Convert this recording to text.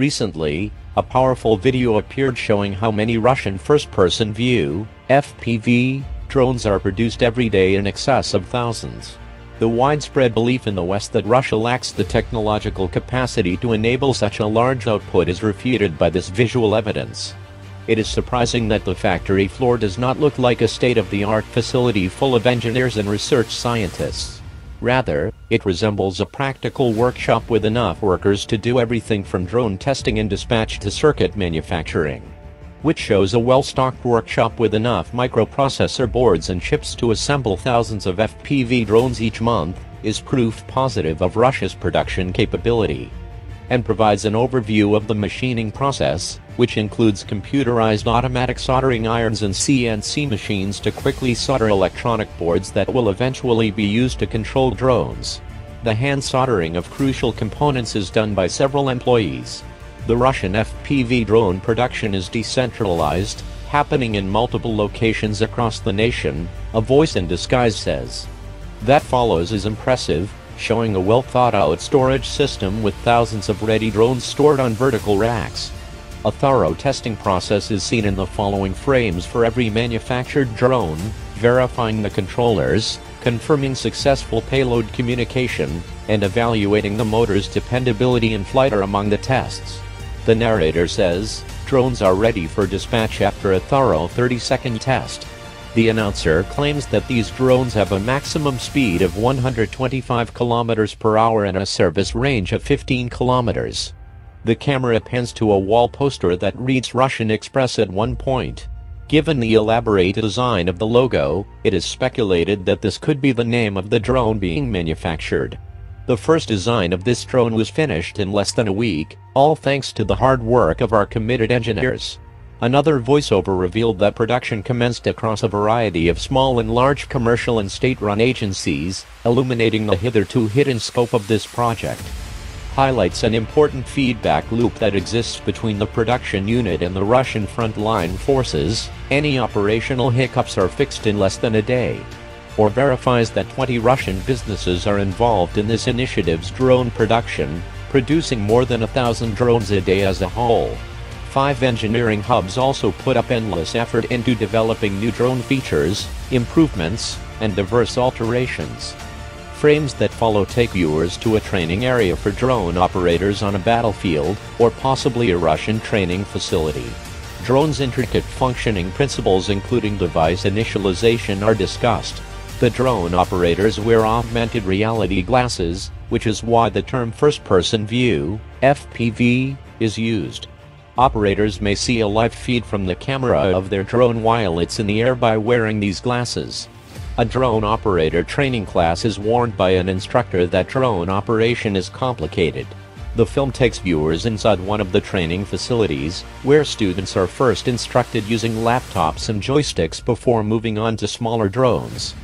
Recently, a powerful video appeared showing how many Russian first-person view, FPV, drones are produced every day in excess of thousands. The widespread belief in the West that Russia lacks the technological capacity to enable such a large output is refuted by this visual evidence. It is surprising that the factory floor does not look like a state-of-the-art facility full of engineers and research scientists. Rather, it resembles a practical workshop with enough workers to do everything from drone testing and dispatch to circuit manufacturing. Which shows a well-stocked workshop with enough microprocessor boards and chips to assemble thousands of FPV drones each month, is proof positive of Russia's production capability. And provides an overview of the machining process, which includes computerized automatic soldering irons and CNC machines to quickly solder electronic boards that will eventually be used to control drones. The hand soldering of crucial components is done by several employees. The Russian FPV drone production is decentralized, happening in multiple locations across the nation, a voice in disguise says. That follows is impressive, showing a well thought out storage system with thousands of ready drones stored on vertical racks. A thorough testing process is seen in the following frames for every manufactured drone, verifying the controllers, confirming successful payload communication, and evaluating the motor's dependability in flight are among the tests. The narrator says, drones are ready for dispatch after a thorough 30-second test. The announcer claims that these drones have a maximum speed of 125 km per hour and a service range of 15 kilometers. The camera pans to a wall poster that reads Russian Express at one point. Given the elaborate design of the logo, it is speculated that this could be the name of the drone being manufactured. The first design of this drone was finished in less than a week, all thanks to the hard work of our committed engineers. Another voiceover revealed that production commenced across a variety of small and large commercial and state-run agencies, illuminating the hitherto hidden scope of this project. Highlights an important feedback loop that exists between the production unit and the Russian frontline forces, any operational hiccups are fixed in less than a day or verifies that 20 Russian businesses are involved in this initiative's drone production, producing more than a thousand drones a day as a whole. Five engineering hubs also put up endless effort into developing new drone features, improvements, and diverse alterations. Frames that follow take viewers to a training area for drone operators on a battlefield, or possibly a Russian training facility. Drone's intricate functioning principles including device initialization are discussed, the drone operators wear augmented reality glasses, which is why the term first-person view, FPV, is used. Operators may see a live feed from the camera of their drone while it's in the air by wearing these glasses. A drone operator training class is warned by an instructor that drone operation is complicated. The film takes viewers inside one of the training facilities, where students are first instructed using laptops and joysticks before moving on to smaller drones.